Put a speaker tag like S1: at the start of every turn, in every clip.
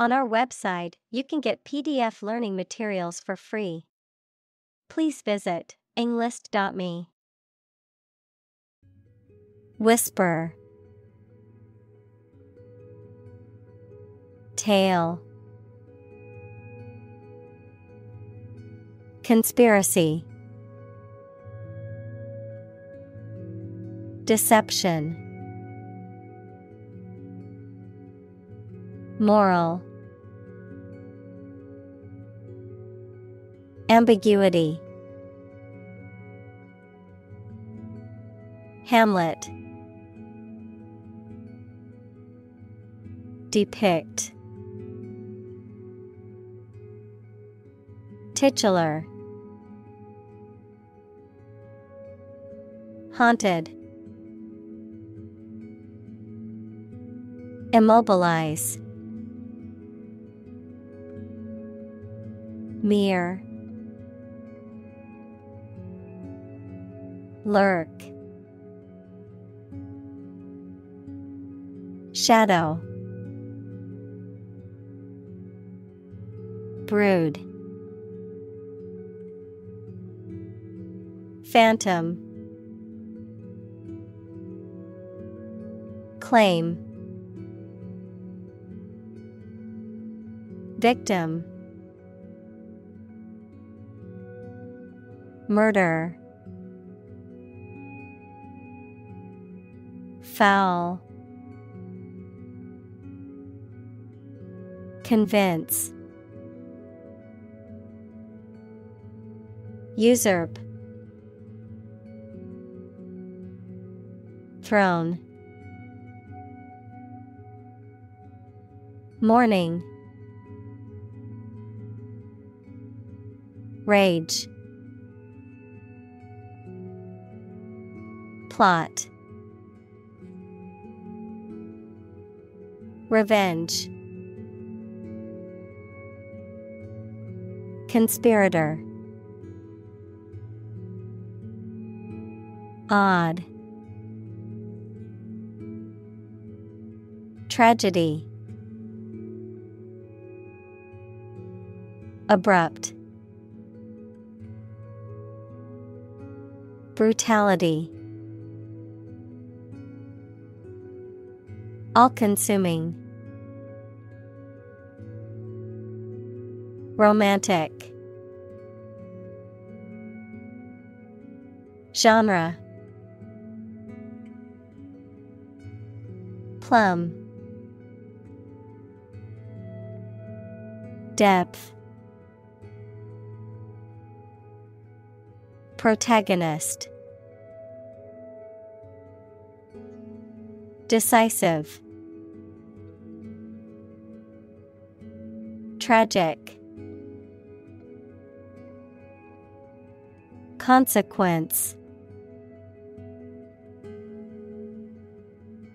S1: On our website, you can get PDF learning materials for free. Please visit englist.me. Whisper. Tale. Conspiracy. Deception. Moral Ambiguity. Hamlet. Depict. Titular. Haunted. Immobilize. Mere Lurk. Shadow. Brood. Phantom. Claim. Victim. Murder Foul Convince. Usurp. Throne. Mourning Rage. Plot Revenge. Conspirator. Odd. Tragedy. Abrupt. Brutality All consuming Romantic. Genre. Plumb. Depth. Protagonist. Decisive Tragic. Consequence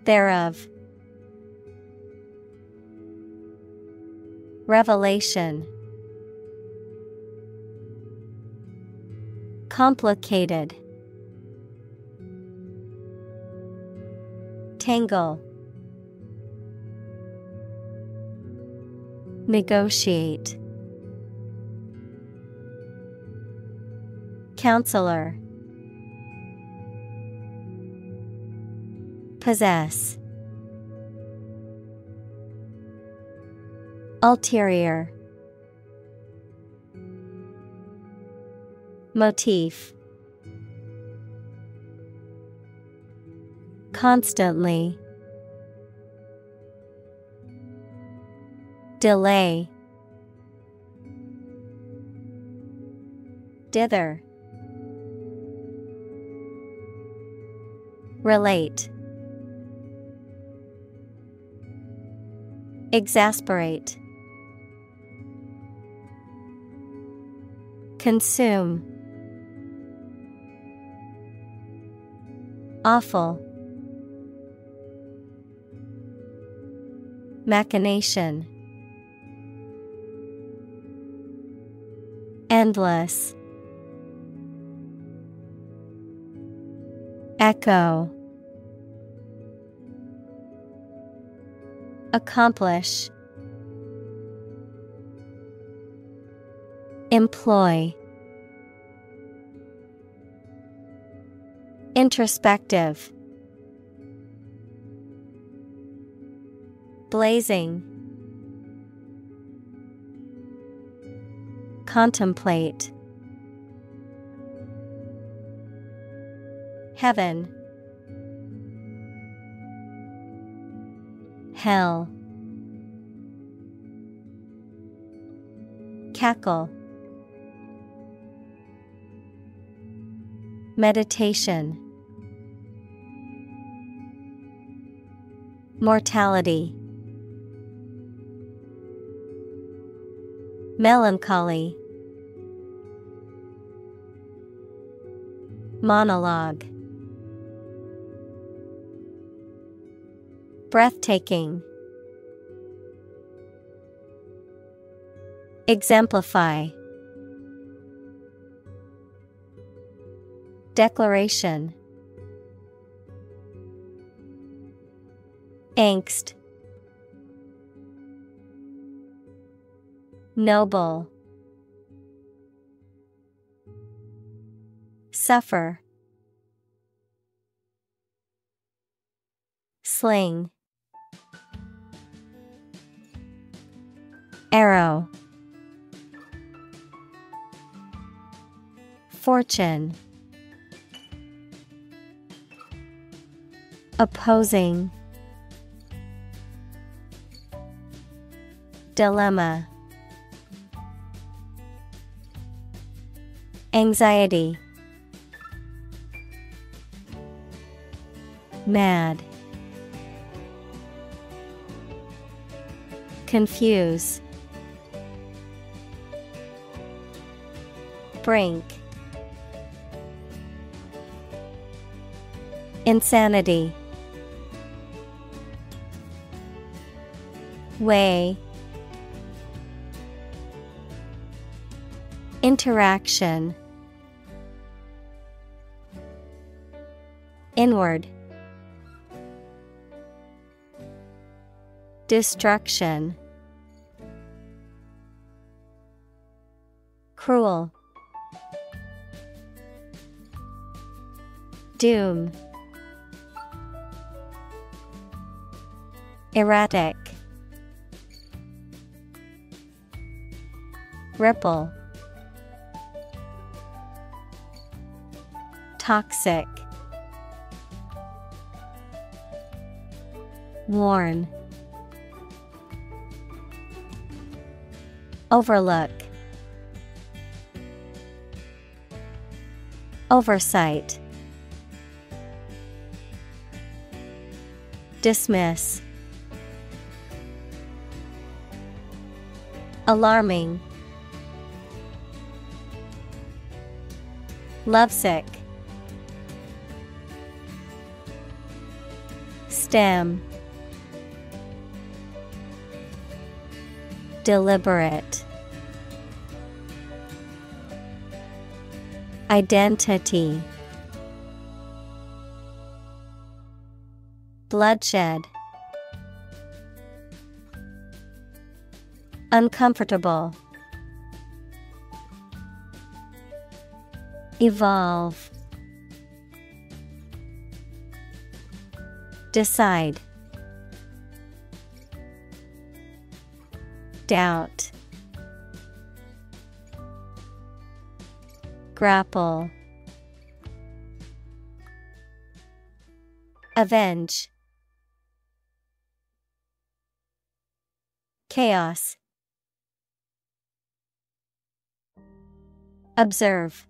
S1: Thereof. Revelation. Complicated. Tangle Negotiate. Counselor. Possess. Ulterior. Motif. Constantly Delay. Dither. Relate. Exasperate. Consume. Awful. Machination Endless. Echo. Accomplish. Employ. Introspective. Blazing. Contemplate. Heaven. Hell. Cackle. Meditation. Mortality. Melancholy Monologue. Breathtaking. Exemplify. Declaration. Angst. Noble Suffer. Sling. Arrow. Fortune. Opposing. Dilemma. Anxiety Mad Confuse Brink Insanity Way Interaction Inward Destruction. Cruel. Doom. Erratic. Ripple. Toxic. Warn Overlook. Oversight. Dismiss. Alarming. Lovesick. Stem Deliberate. Identity. Bloodshed. Uncomfortable. Evolve. Decide Doubt Grapple Avenge Chaos Observe